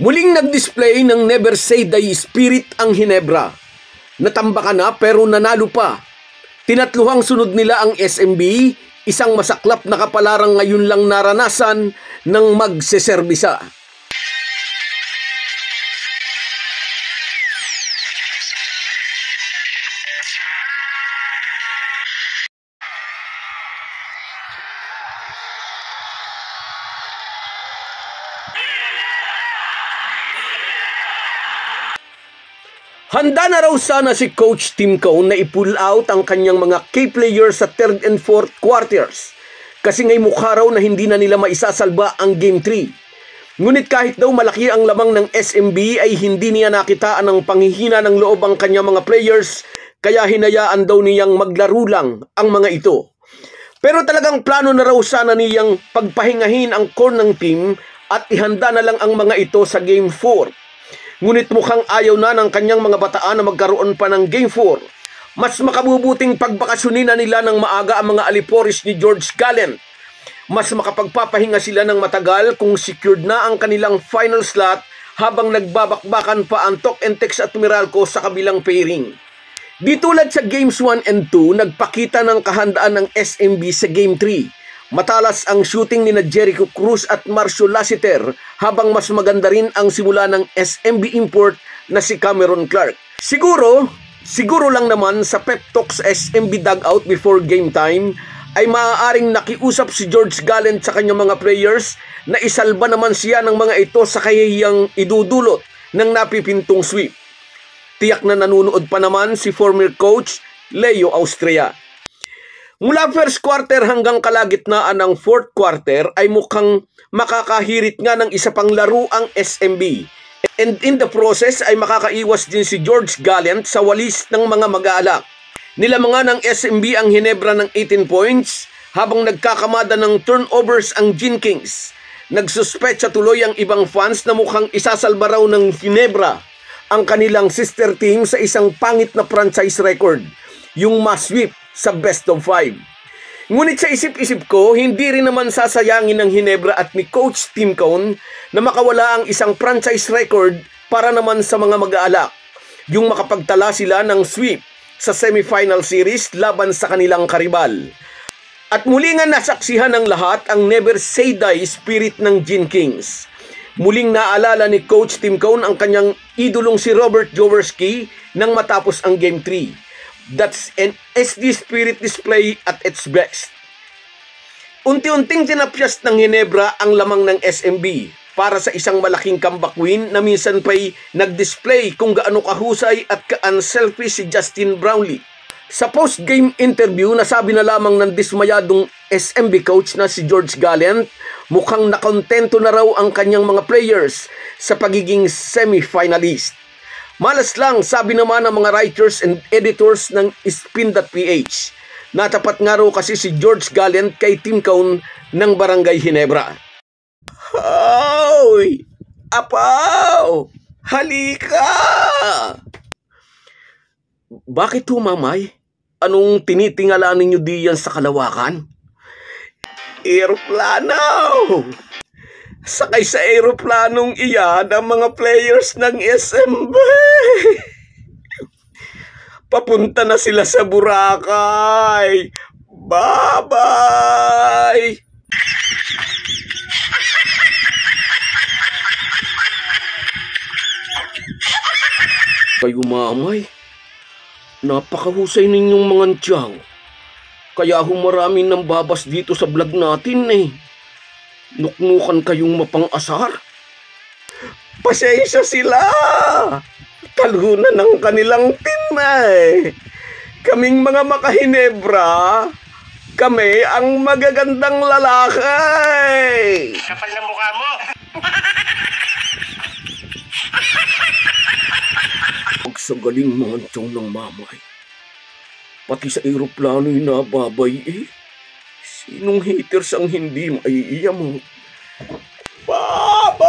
Muling nag-display ng Never Say Die Spirit ang Hinebra. Natambakan na pero nanalo pa. Tinatluhang sunod nila ang SMB, isang masaklap na kapalarang ngayon lang naranasan ng magseserbisa. Handa na raw sana si Coach Tim Cone na i-pull out ang kanyang mga key players sa third and fourth quarters. Kasi ngay mukha raw na hindi na nila maisasalba ang Game 3. Ngunit kahit daw malaki ang lamang ng SMB ay hindi niya nakitaan ng panghihina ng loob ang kanyang mga players kaya hinayaan daw niyang maglaro lang ang mga ito. Pero talagang plano na raw sana niyang pagpahingahin ang core ng team at ihanda na lang ang mga ito sa Game 4. Ngunit mukhang ayaw na ng kanyang mga bataan na magkaroon pa ng Game 4. Mas makabubuting pagbakasyonin na nila ng maaga ang mga aliporis ni George Gallen. Mas makapagpapahinga sila ng matagal kung secured na ang kanilang final slot habang nagbabakbakan pa ang Tok and Tex at Meralco sa kabilang pairing. Di tulad sa Games 1 and 2, nagpakita ng kahandaan ng SMB sa Game 3 Matalas ang shooting ni na Jericho Cruz at Marcio Lassiter habang mas maganda rin ang simula ng SMB import na si Cameron Clark. Siguro, siguro lang naman sa pep talk sa SMB dugout before game time ay maaaring nakiusap si George Gallen sa kanyang mga players na isalba naman siya ng mga ito sa kahihiyang idudulot ng napipintong sweep. Tiyak na nanunood pa naman si former coach Leo Austria. Mula first quarter hanggang kalagitnaan ng fourth quarter ay mukhang makakahirit nga ng isa pang laro ang SMB. And in the process ay makakaiwas din si George Gallant sa walis ng mga mag-aalak. Nilamangan ng SMB ang Hinebra ng 18 points habang nagkakamada ng turnovers ang Gin Kings. Nagsuspetsa tuloy ang ibang fans na mukhang isasalba raw ng Hinebra ang kanilang sister team sa isang pangit na franchise record, yung mass sweep sa best of five. Ngunit sa isip-isip ko, hindi rin naman sasayangin ng Hinebra at ni Coach Tim Cone na makawala ang isang franchise record para naman sa mga mag-aalak. Yung makapagtala sila ng sweep sa semifinal series laban sa kanilang karibal. At muli nga nasaksihan ng lahat ang never say die spirit ng Gin Kings. Muling naalala ni Coach Tim Cone ang kanyang idolong si Robert Jaworski nang matapos ang Game 3 That's an SD spirit display at its best. Unti-unting tinapyas ng Hinebra ang lamang ng SMB para sa isang malaking comeback win na minsan pa'y nag-display kung gaano kahusay at ka-unselfish si Justin Brownlee. Sa post-game interview, nasabi na lamang ng dismayadong SMB coach na si George Gallant, mukhang nakontento na raw ang kanyang mga players sa pagiging semi-finalist. Malas lang, sabi naman ng mga writers and editors ng Spin.ph. Natapat nga raw kasi si George Gallant kay Tim Cone ng Barangay Hinebra. Hoy! Apaw! Halika! Bakit humamay? Anong tinitingala ninyo diyan sa kalawakan? Aeroplano! Sakay sa aeroplanong iyan ang mga players ng SMB. Papunta na sila sa Boracay. Bye-bye! Kayo mamay, napakahusay ninyong mga tiyaw. Kaya humarami ng babas dito sa vlog natin eh. Nuknukan kayong mapang-asar? Pasensya sila! Talunan ng kanilang team eh. Kaming mga makahinebra, kami ang magagandang lalaki. Kapal na mukha mo. Pag sa galing mga ng mamay, pati sa aeroplana'y nababay eh. Sinong haters ang hindi maiiya mo? Bye-bye!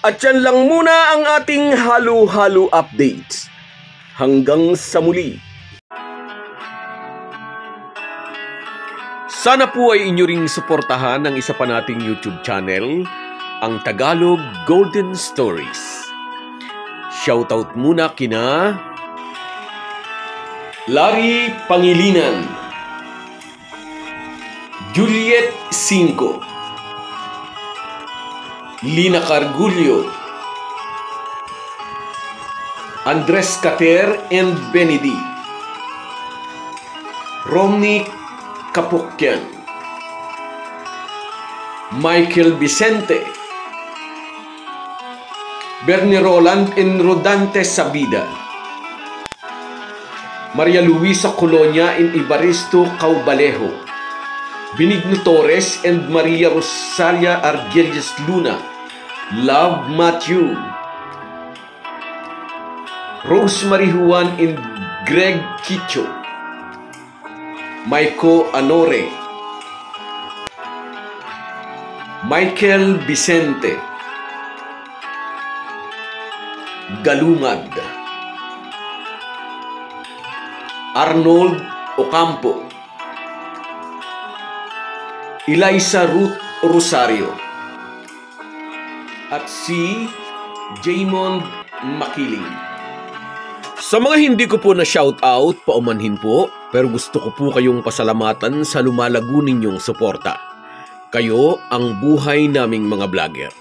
At yan lang muna ang ating halo-halo updates. Hanggang sa muli. Sana po ay inyo ring suportahan ang isa pa nating YouTube channel ang Tagalog Golden Stories. Shoutout muna kina Larry Pangilinan Juliet Cinco. Lina Cargulio. Andres Cater and Benedy Romney Kapukyan Michael Vicente. Bernie Roland and Rodante Sabida. Maria Luisa Colonia and Ibaristo Caubalejo Benigno Torres and Maria Rosalia Argelius Luna Love Matthew. Rosemary Juan and Greg Kicho. Maiko Anore. Michael Vicente. Galungad Arnold Ocampo Eliza Ruth Rosario at si Jaymond Makiling. Sa mga hindi ko po na shout out, paumanhin po, pero gusto ko po kayong pasalamatan sa lumalago ninyong suporta. Kayo ang buhay naming mga vlogger.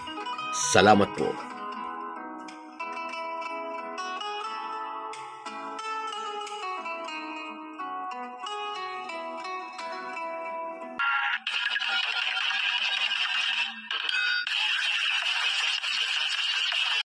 Salamat po.